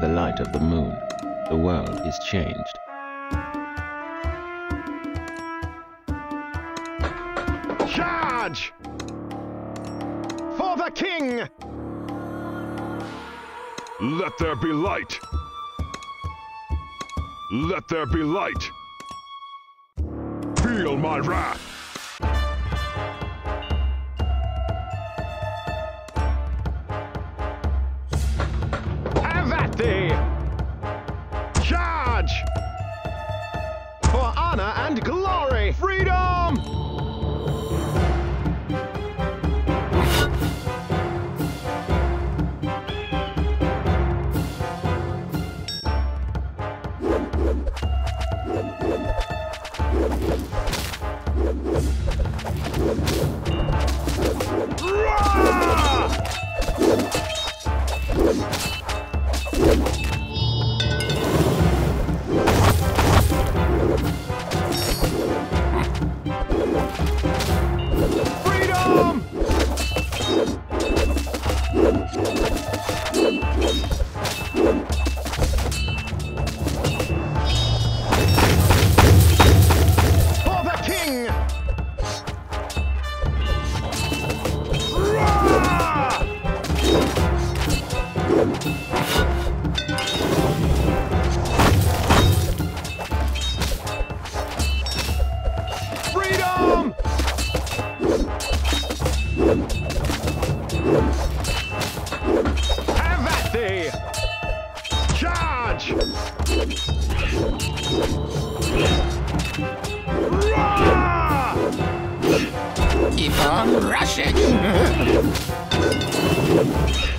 the light of the moon, the world is changed. Charge! For the king! Let there be light! Let there be light! Feel my wrath! Keep on rushing.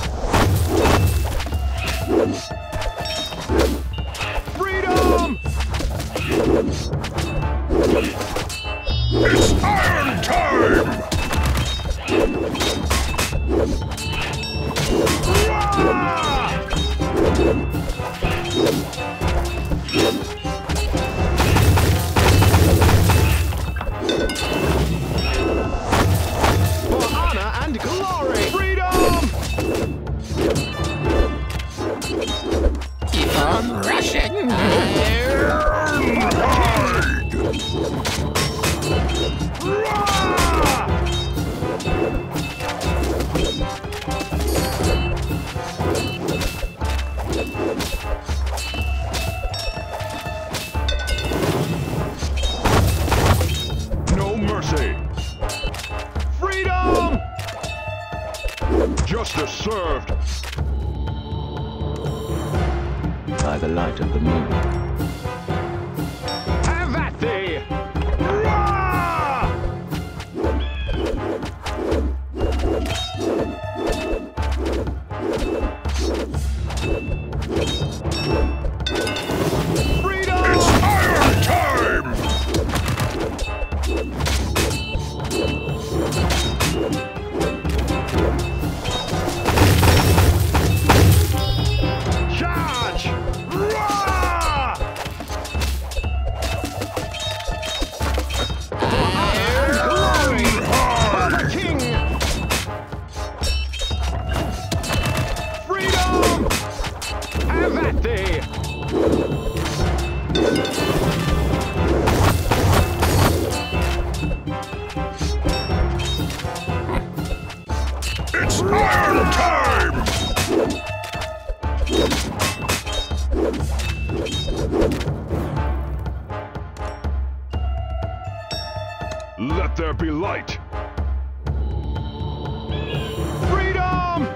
Let there be light! Freedom!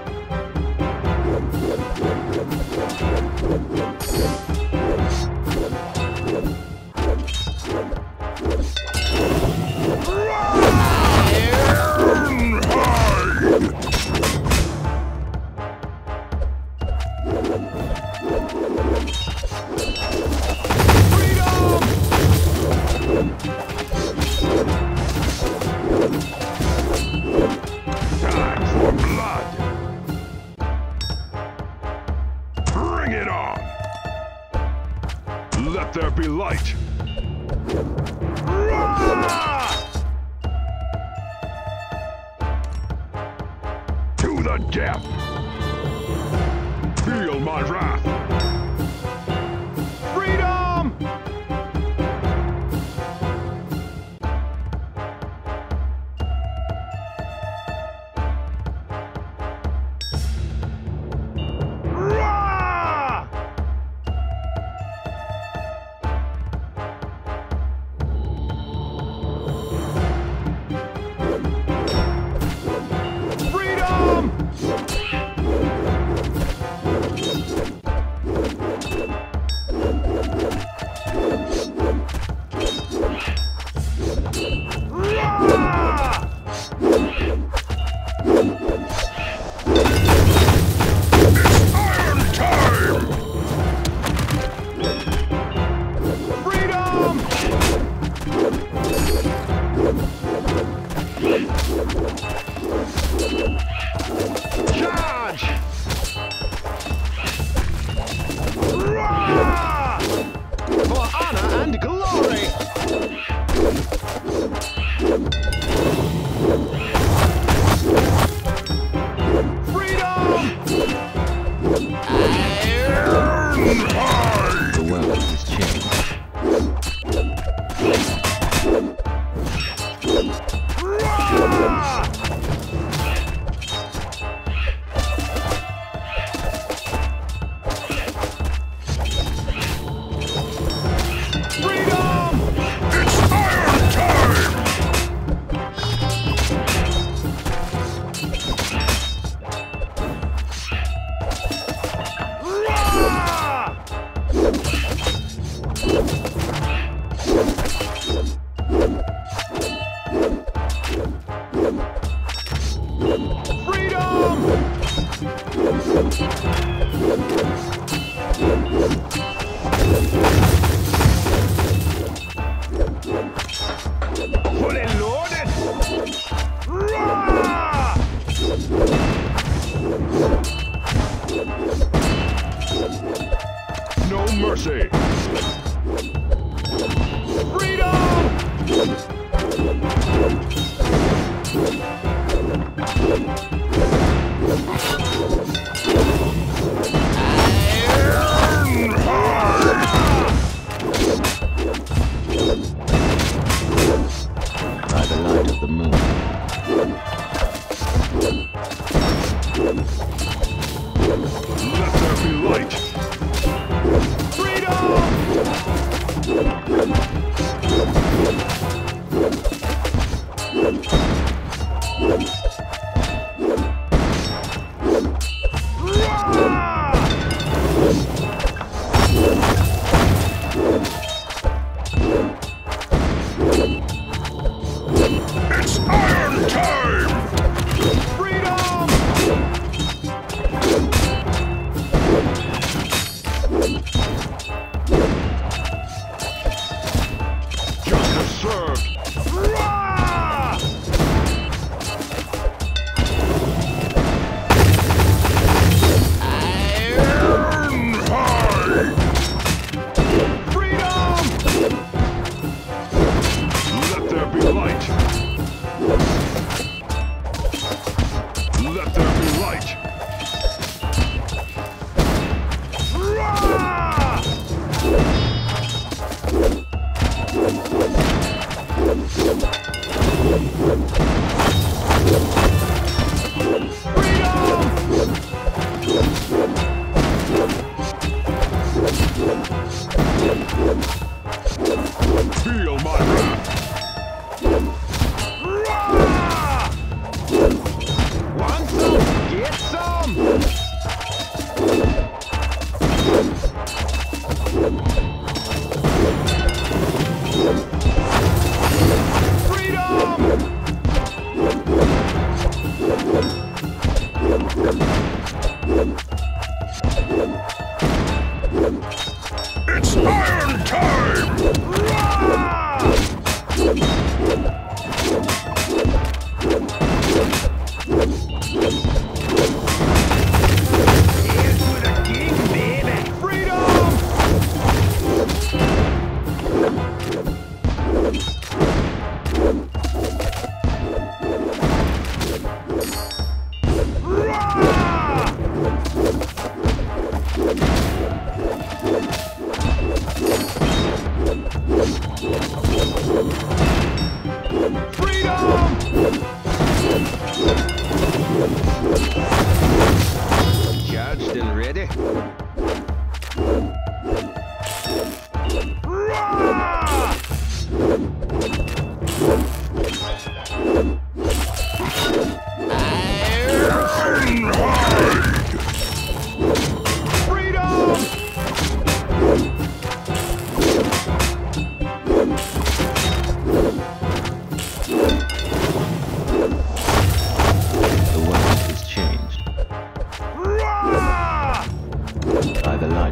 Roar! To the death! Feel my wrath!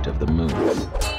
of the moon.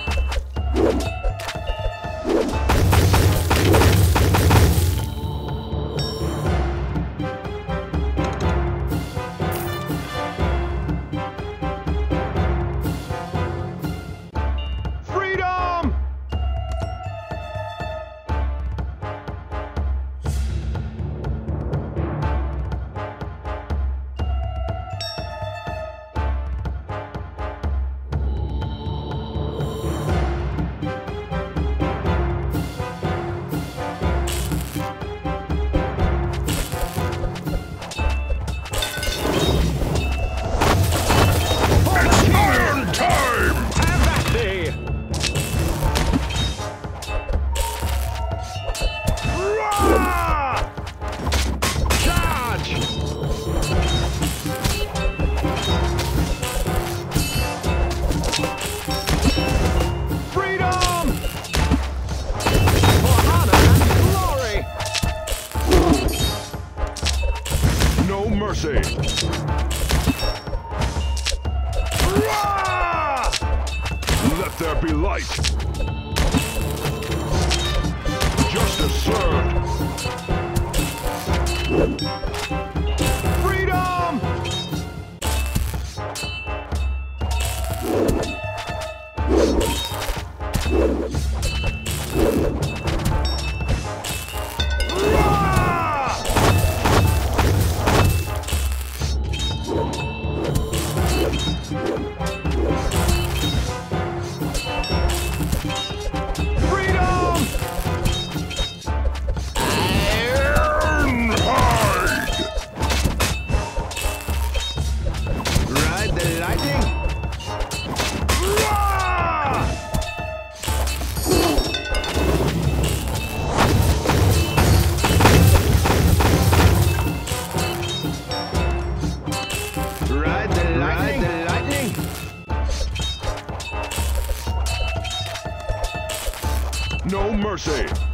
Mercy!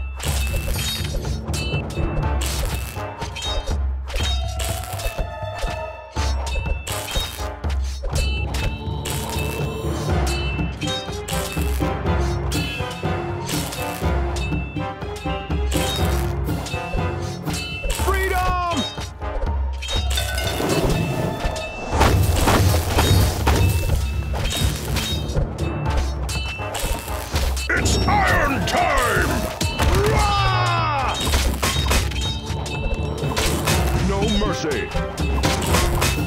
Mercy.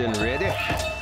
And ready.